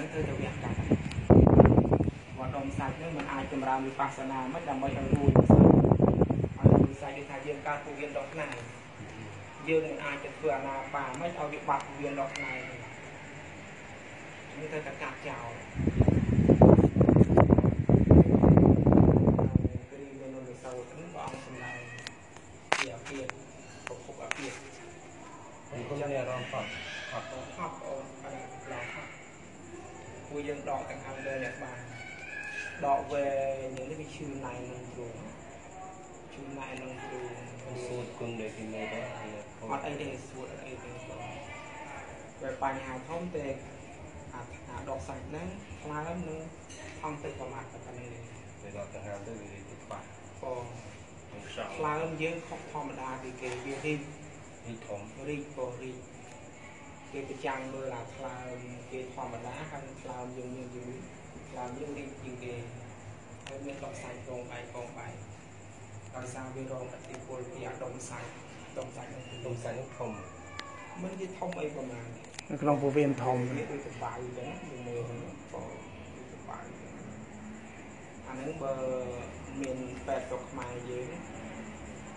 ហ្នឹងគឺទៅវះកាត់វត្តដុំសាច់ហ្នឹងมันអាចចម្រើនវិបស្សនាមិនដើម្បីឲ្យរួចឲ្យរួចសាច់គឺថាយើងកើតពុវៀនដកណែយើងមិនអាចទៅធ្វើអាណាបាមិនឲ្យវាបាត់ពុវៀនដកណែនេះទៅតែកាត់ចោល ណែនឹងគ្រូជួនណែនឹងគ្រូសួតគុណដែលគេនិយាយដែរអត់អីទេសួតអត់អីទេតែបញ្ហាធំតែអាអាដកសាច់ហ្នឹងខ្លាំងនឹងអង្គទឹកប្រមាថតែប៉ុណ្្នឹងតែដល់ទៅហើយទៅវាខ្វះបងខ្លាំងយើងខុសធម្មតាពីគេវារីករីកធំរីកបងរីកគេប្រចាំមើលអាខ្លាំងគេធម្មតាហើយខ្លាំងយើងមានយូរខ្លាំងយើងរីកជាងគេ ហើយមានដុំសាច់កងបែកកងបែកដោយសារវារងអតិពលពីអាដុំសាច់ដុំសាច់ដុំសាច់ធំមិនវាធំអីប្រមាណនៅក្នុងពោះវាធំនេះដូចស្បាយអញ្ចឹងយើងមើលហ្នឹងបងស្បាយអាហ្នឹងបើមានប៉ែតស្រុកខ្មែរយើង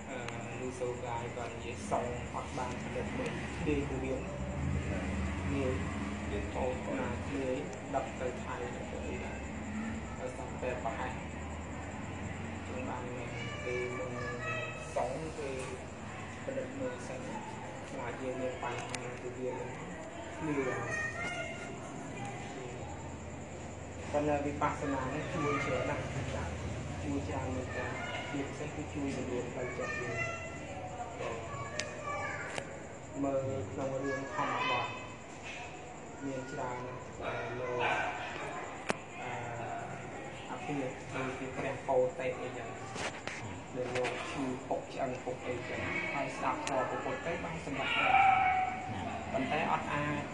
អឺលូសូកាយគាត់និយាយសងអត់បានផលិតមួយទេពោះវា លឿនប៉ុន្តែវិបស្សនានេះជួយច្រើនណាស់ជួយច្រើននៅការជាពិសេសគឺជួយសម្រួលផ្លូវចិត្តយើងមើលក្នុងរឿងធម្មបទមានច្រើនណាស់ដែលលោកអឺអភិរិយដូចជាព្រះពោធិអីចឹងដែលលោកឈឺពុកឆ្អឹងពុកអីចឹងហើយស្ដាប់ធម៌ពុទ្ធទៅបានសម្រាប់ដែរប៉ុន្តែអត់អាច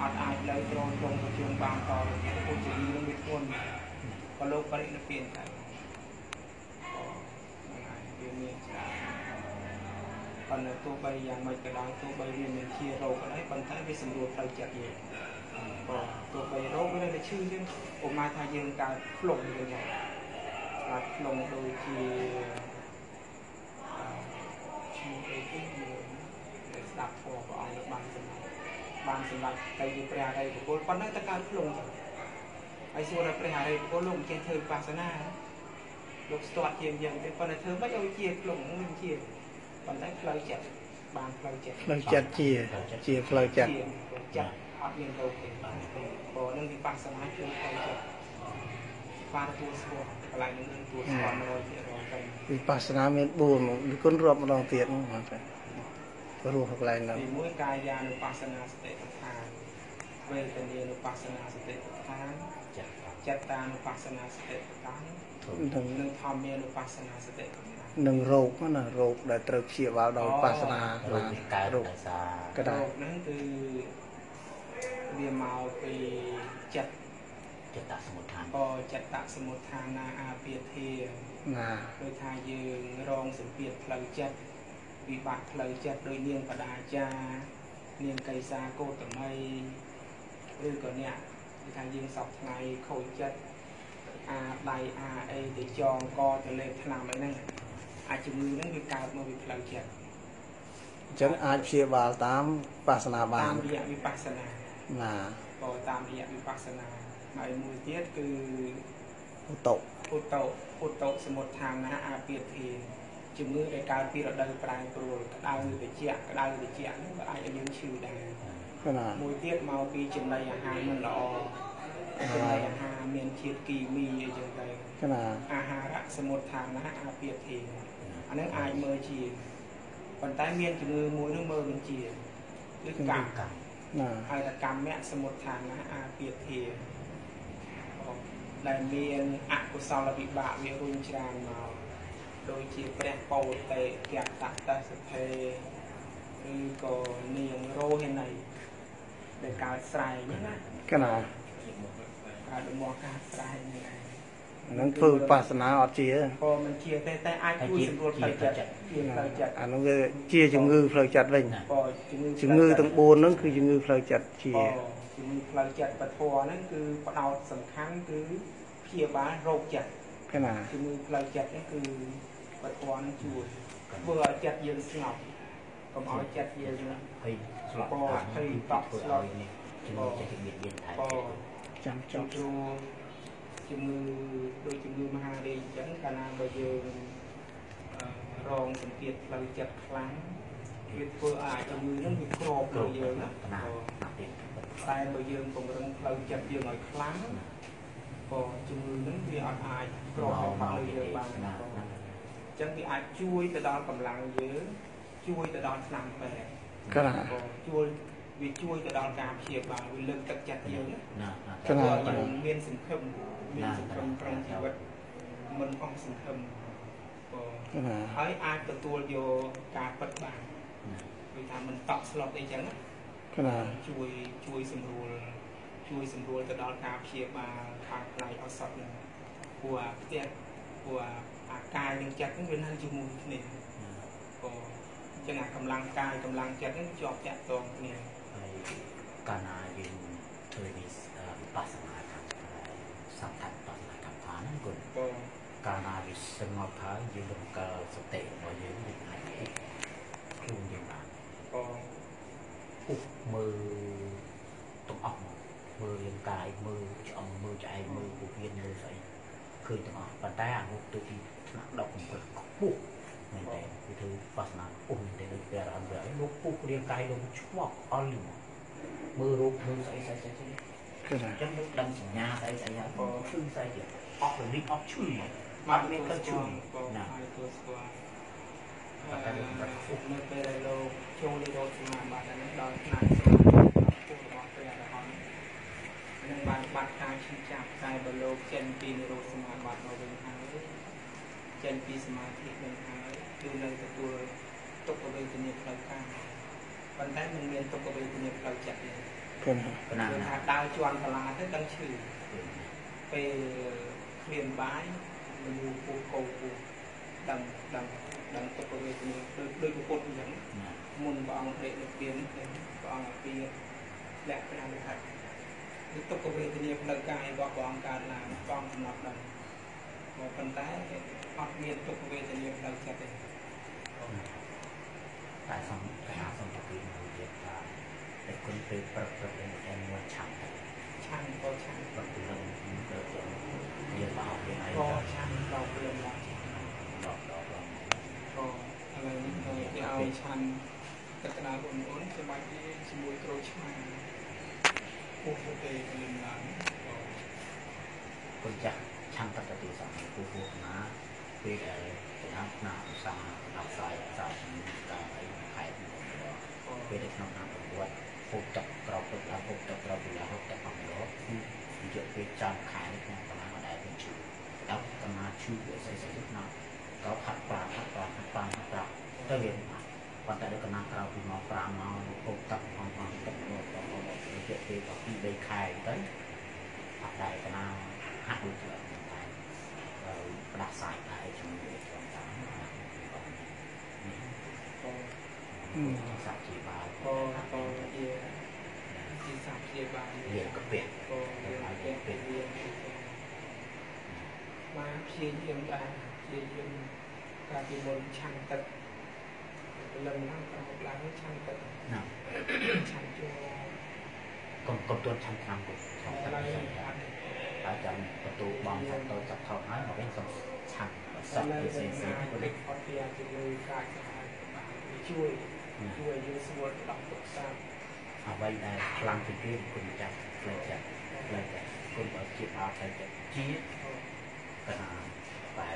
អត់អាចលើត្រង់ត្រង់ប្រជុំបានតទៅទៀតពុទ្ធជីនឹងវាធ្ងន់ក៏លោកបរិនិព្វានទៅក៏ហ្នឹងហើយវាមានច្រើនប៉ុន្តែទោះបីយ៉ាងម៉េចក៏ដោយទោះបីវាមានជារោគក៏ដោយប៉ុន្តែវាសម្រួលផ្លូវចិត្តយើងក៏ទោះបីរោគវានៅតែឈឺយើងឧបមាថាយើងកើតភ្លុងយើងហ្នឹងកើតភ្លុងដូចជាអឺឈ្មោះអីគេយើងស្ដាប់ធម៌ព្រះអង្គបានសម្រាប់ បានសម្រាប់ទៅជាព្រះអរិយបុគ្គលប៉ុណ្ណឹងទៅកើតភ្លុងទៅហើយសួរថាព្រះអរិយបុគ្គលលោកមិនចេះធ្វើវិបស្សនាលោកស្ទាត់ជាងយើងទេប៉ុន្តែធ្វើមិនឲ្យជាភ្លុងមិនជាប៉ុន្តែផ្លូវចិត្តបានផ្លូវចិត្តផ្លូវចិត្តជាជាផ្លូវចិត្តជាចិត្តអត់មានរោគទេព្រោះនឹងវិបស្សនាជួយផ្លូវចិត្តបានទួលស្គាល់កន្លែងនឹងនឹងទួលស្គាល់100%ទៅវិបស្សនាមាន4ឬគុណរាប់ម្ដងទៀតហ្នឹងបាទ រស់កន្លែងហ្នឹងទីមួយកាយានុបស្សនាសតិប្បដ្ឋានវេទនានុបស្សនាសតិប្បដ្ឋានចិត្តតានុបស្សនាសតិប្បដ្ឋាននិងធម្មានុបស្សនាសតិប្បដ្ឋាននឹងរោគណារោគដែលត្រូវព្យាបាលដោយបាសនារោគកើតរោគកដារោគហ្នឹងគឺវាមកពីចិត្តចិត្តសមុដ្ឋានក៏ចិត្តសមុដ្ឋានាអាពាធាណាដូចថាយើងរងសម្ពាធផ្លូវចិត្ត វិបត្តិផ្លូវចិត្តដោយនាងបដាចានាងកៃសាកោតមីឬក៏អ្នកគឺថាយើងសពថ្ងៃខូចចិត្តអាដៃអាអីទៅចងកទៅលេបថ្នាំអីហ្នឹងអាចជំងឺហ្នឹងវាកើតមកពីផ្លូវចិត្តអញ្ចឹងអាចព្យាបាលតាមវិបស្សនាបាតាមមរយៈវិបស្សនាណាក៏តាមរយៈវិបស្សនាហើយមួយទៀតគឺឧតុពុទ្ធោពុទ្ធោសមុដ្ឋានាអាពាធា ជំងឺដែលកើតពីរដូវប្រាំងព្រួលក្តៅត្រជាក់ក្តៅត្រជាក់ហ្នឹងក៏អាចឲ្យយើងឈឺដែរមួយទៀតមកពីចំណីអាហារមិនល្អចំណីអាហារមានជាតិគីមីអីចឹងទៅអាហារសមុទ្រឋានៈអាពាធិអាហ្នឹងអាចមើលជាប៉ុន្តែមានជំងឺមួយនោះមើលមិនជាគឺកម្មកម្មណាហើយតកម្មៈសមុទ្ឋានៈអាពាធាដែលមានអកុសលវិបាកវារុញច្រានមក ដូចជាព្រះពោតិកតតសភេឬក៏នាងរោហេណីដែលកើតស្រែកហ្នឹងណាកណាកើតលំមកកើតស្រែកហ្នឹងឯងហ្នឹងធ្វើវិបស្សនាអត់ជាក៏មិនជាទេតែអាចជួយសម្រួលផ្លូវចិត្តជាផ្លូវចិត្តអាហ្នឹងវាជាជំងឺផ្លូវចិត្តវិញក៏ជំងឺជំងឺទាំង4ហ្នឹងគឺជំងឺផ្លូវចិត្តជាក៏ជំងឺផ្លូវចិត្តបធរហ្នឹងគឺផ្ដោតសំខាន់គឺព្យាបាលរោគចិត្តកណាជំងឺផ្លូវចិត្តហ្នឹងគឺ បធរហ្នឹងជួយធ្វើឲ្យចិត្តយើងស្ងប់កុំឲ្យចិត្តយើងហ្នឹងហើយស្លាប់បខាងហើយគឺតក់ធ្វើស្លាប់ឲ្យនេះជំងឺចិត្តមានមានថែមបទៀតចាំចចំប់ព្រោះជំងឺដូចជំងឺមហារីកអញ្ចឹងកាលណាបើយើងអឺរងសម្ពាធផ្លូវចិត្តខ្លាំងវាធ្វើឲ្យជំងឺហ្នឹងវាក្របគ្រូលើយើងណាណាក៏ណាទៀតតែបើយើងពង្រឹងផ្លូវចិត្តយើងឲ្យខ្លាំងក៏ជំងឺហ្នឹងវាអត់អាចក្របទៅផាត់លើយើងបានណាក៏ អណាញ្ចឹងវាអាចជួយទៅដល់កម្លាំងយើងជួយទៅដល់ឆ្នាំពេទ្យកណាក៏ជួយវាជួយទៅដល់ការព្យាបាលវាលើកទឹកចិត្តយើងណាណាណាកណាព្រោះយើងមានសង្ឃឹមមានសង្ឃឹមក្នុងជីវិតមិនអស់សង្ឃឹមក៏កណាហើយអាចទទួលយកការពិតបានគឺថាមិនតក់ស្លុតអីចឹងណាកណាជួយជួយសម្រួលជួយសម្រួលទៅដល់ការព្យាបាលខាងផ្នែកឱសថហ្នឹងព្រោះអាផ្ទះព្រោះ អាកាយនិងចិត្តហ្នឹងវានៅជាមួយគ្នាក៏អញ្ចឹងអាកម្លាំងកាយកម្លាំងចិត្តហ្នឹងជាប់តាក់ទងគ្នាហើយកាលណាយើងធ្វើនេះវិបស្សនាកម្មសំខាន់បស្សនាកម្មដ្ឋានហ្នឹងគុណក៏កាលណាវាសងប់ហើយយើងរំកិលសតិរបស់យើងយើងអាចគប់ខ្លួនយើងបានក៏គប់មើលទាំងអស់មកមើលរាងកាយមើលឆ្អឹងមើលឆ្អែងមើលពោះវៀនមើលស្អីឃើញទាំងអស់ប៉ុន្តែអានោះទៅពី ថ្នាក់ដប់កំពឹសខ្ពស់មែនតើវាធ្វើបស្សនាអ៊ុំទៅដូចពេលអារម្មណ៍វាលោកពុះរាងកាយលោកឆ្វក់អល់លីមកមើលរូបមើលស្អីស្អីស្អីស្អីកណាចឹងលោកដឹងសញ្ញាស្អីស្អីហើយក៏ឈឺស្អីទៀតអស់រលីកអស់ឈឺមកបាបាត់ត់មាមាននទៅទៅជួឈឺងក៏ណាហើយទៅស្គាល់តែនៅពេលដែលលោកចូលនិរោធសមាបត្តិហ្នឹងដល់ថ្នាក់សមាធិពុទ្ធរបស់ព្រះអរហន្តនឹងបានបាត់ការឈឺចាប់តែបើលោកចេញពីនិរោធសមាបត្តិមកវិញហើយ ចេញពីសមាធិវិញហើយគឺនឹងទទួលទុក្ខវេទនាផ្លូវកាយប៉ុន្តែមិនមានទុក្ខវេទនាផ្លូវចិត្តទេកណាកណាគឺណាថាដើរជន់កលាទៅដឹងឈឺពេលគ្មានបាយមនុស្សពោះកោពោះដឹងដឹងដឹងទុក្ខវេទនាដូចដូចពុទ្ធអញ្ចឹងមុនព្រះអង្គដេកនិព្វានព្រះអង្គអំពីលក្ខណៈវិហិតគឺទុក្ខវេទនាផ្លូវកាយរបស់ព្រះអង្គកើតឡើងព្រះអង្គកំណត់ដឹងមកប៉ុន្តែអត់មានទុក្ខវេទនាផ្លូវចិត្តទេ តែសំកណាសំពីមួយទៀតថាតែ គុណពេលប្រឹកប្រឹកឯងមួយឆាំទៅឆាំក៏ឆាំប្រឹកទៅនឹងទៅយើងមកអត់យើងឯងក៏ឆាំដល់ព្រាមដល់ឆាំដល់ដល់ដល់ក៏ឥឡូវនេះគេឲ្យឆាំទឹកក្តៅបងប្អូនច្បាច់ជាមួយក្រូចឆ្មាពុះទៅលឹមឡើងក៏គុណចាស់ឆាំតទៅសំពូពូណាពេលដែលកណាណាឧស្សាហ៍ដល់ខ្សែខ្សែតាមអីខែពេលដែលក្នុងណាប្រវត្តិពុកទឹកក្រោកទឹកដល់ពុកទឹកក្រោកពីហូបទឹកអស់រហូតគឺយកពេលចាំខែក្នុងកណាមិនដែលមានឈឺដល់កណាឈឺវាស្អីស្អីណាក៏ហាត់ប្រាហាត់ប្រាហាត់ប្រាហាត់ប្រាទៅវាប៉ុន្តែដល់កណាក្រោកពីមក5ម៉ោងពុកទឹកអស់អស់ទឹកមកទៅយកពេលដល់2 3ខែទៅអត់ ដែរកណាហាត់ដូចទៅតែផ្ដាសាយដែរជំនួយក្នុងតាមនេះក៏អឺសាប់ជីបាលក៏ក៏ជាជាសាព្យាបាលរៀនកាពះក៏យើងពេទ្យពេទ្យរៀនបានព្យាយាមដែរព្យាយាមការពីមុនឆាំងទឹកលឹមឡើងក្រោកឡើងឆាំងទឹកណាឆាំងជួ កុំកុំទួនឆាំឆ្នាំគាត់ឆាំឥឆ្នាំឡូវទៅអត់ហើយចាំបន្ទូបងសាប់ទៅចាប់ថោកហើយមកវិញសុំឆាំឥសាប់ឡូវទៅតែផ្សេងផ្សេណាងក៏គាត់អត់ពីជំងឺកាចសាហាវបានជួយជួយយើងស្រួលដល់ទុកសាប់អ្វីដែលខ្លាំងពីគេគុណចាស់ផ្លែចាស់ផ្លែចាស់គុណបើជាតិអត់ផ្លែចាស់ជាតិកណាតែ